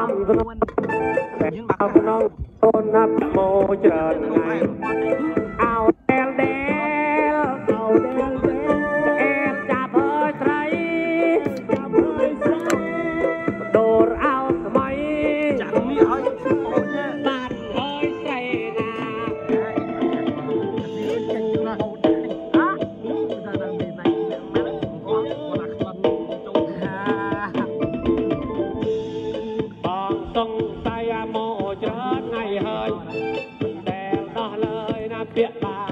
năm rưỡi những bậc con nam mô trời ngày តុងតែមកច្រើនថ្ងៃហើយដែលដោះលើណាពាក្យបា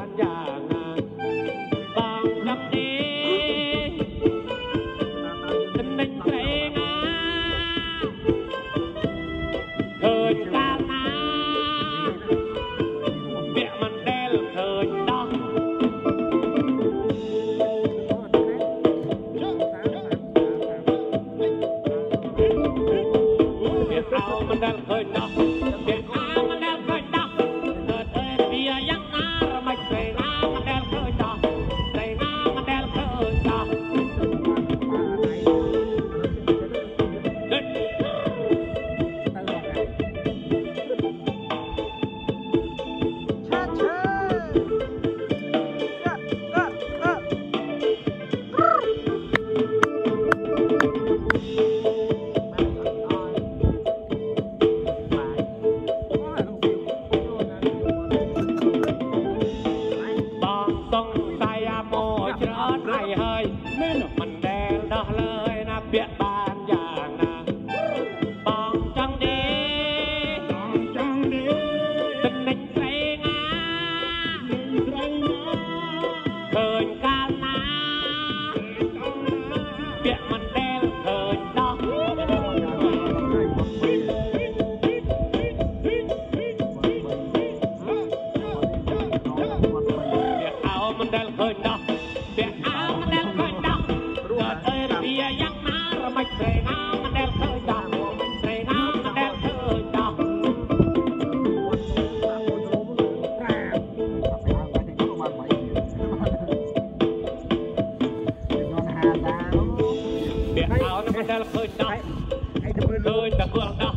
គេដែលឃើញដោះឯតែមើលឃើញតែមើលដោះ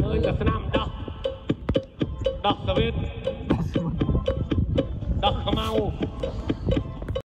ឃើញតែស្នាមដោះដោះស្វិតដោះខ្មៅ